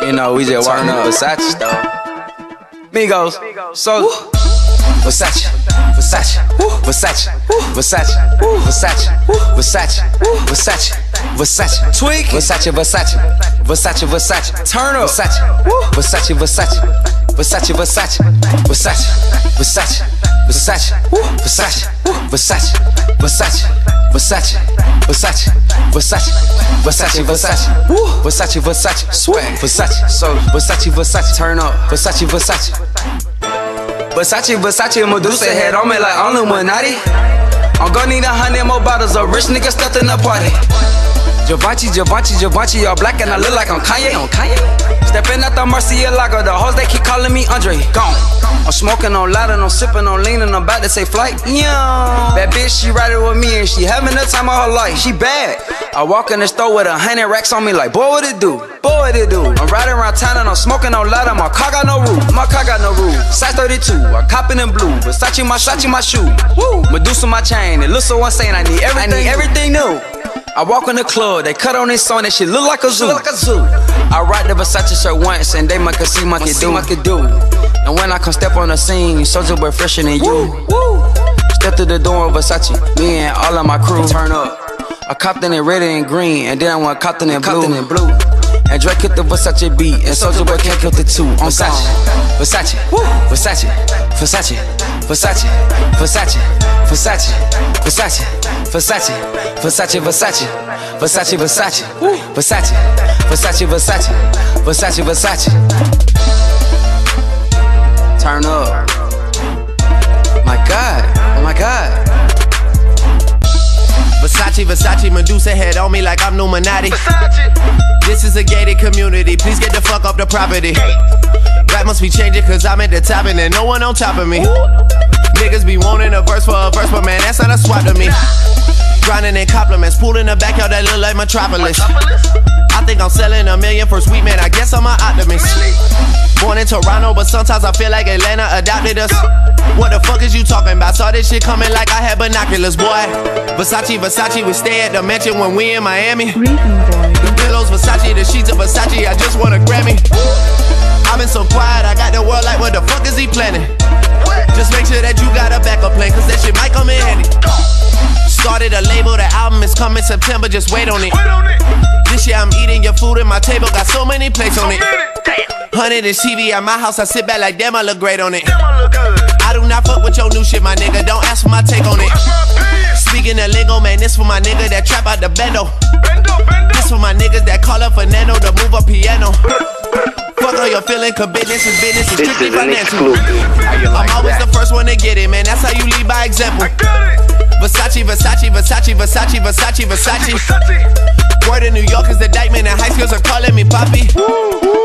You know, we just walking up Versace store. Migos, so Versace, Versace, Versace, Versace, Versace, Versace, Versace, Versace, tweak, Versace, Versace, Versace, Versace, turn up, Versace, Versace, Versace, Versace, Versace, Versace, Versace, Versace, Versace, Versace, Versace, Versace, Versace, Versace, Versace, Versace, Woo. Versace, Versace, swag, Versace, so Versace, Versace, turn up, Versace, Versace, Versace, Versace, Medusa head on me like I'm Illuminati. I'm gonna need a hundred more bottles of rich niggas stuffed in the party. Givenchy, Givenchy, Givenchy, all black and I look like I'm Kanye. On Kanye. Stepping out the Murcielago, the hoes they keep calling me Andre. Gone. I'm smoking on loud I'm sipping on lean and I'm about to say flight. Yeah. That bitch, she riding with me and she having the time of her life. She bad. I walk in the store with a hundred racks on me like, boy, what it do? Boy, what it do? I'm riding around town and I'm smoking on loud my car got no roof. My car got no roof. Size 32, I copping in blue. Versace my Versace my shoe. Woo. Medusa my chain. It looks so insane. I need everything. I need everything new. I walk in the club, they cut on this song, that shit look like a zoo. Like a zoo. I rock the Versace shirt once, and they might can see my do, my do. And when I come step on the scene, Soulja Boy fresher than you. Woo. Step to the door of Versace, me and all of my crew turn up. I copped in it red and green, and then I went copped in it blue. In blue. And Drake hit the Versace beat, and Soulja Boy can't kill the two. On Versace, Versace, Versace, Versace, Versace, Versace, Versace, Versace, Versace, Versace, Versace, Versace, Versace, Versace, Versace, Versace, Versace, Versace. Turn up. My God, oh my God. Versace, Versace, Medusa head on me like I'm Illuminati. This is a gated community, please get the fuck up the property. Rap must be changing cause I'm at the top and there's no one on top of me. Wanting a verse for a verse, but man, that's not a swap to me. Grinding in compliments, pool in the backyard that look like Metropolis. I think I'm selling a million for sweet man, I guess I'm an optimist. Born in Toronto, but sometimes I feel like Atlanta adopted us. What the fuck is you talking about? Saw this shit coming like I had binoculars, boy. Versace, Versace, we stay at the mansion when we in Miami. The pillows, Versace, the sheets of Versace, I just want a Grammy. I've been so quiet, I got the world like, what the fuck is he planning? Just make sure that you got a backup plan, cause that shit might come in handy. Started a label, the album is coming September, just wait on it. This year I'm eating your food at my table, got so many plates on it. Hundred inch TV at my house, I sit back like damn, I look great on it. I do not fuck with your new shit, my nigga. Don't ask for my take on it. Speaking of lingo, man, this for my nigga that trap out the bendo. This for my niggas that call up Fernando to move a piano. Fuck all your feeling, cause business is business, it's This strictly is an financial. I'm like always that? the first one to get it, man. That's how you lead by example. Versace, Versace, Versace, Versace, Versace, Versace. Word in New York is the diamond, and high schools are calling me Poppy.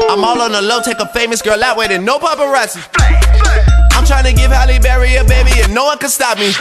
I'm all on the low, take a famous girl out with it, no paparazzi. I'm trying to give Halle Berry a baby, and no one can stop me.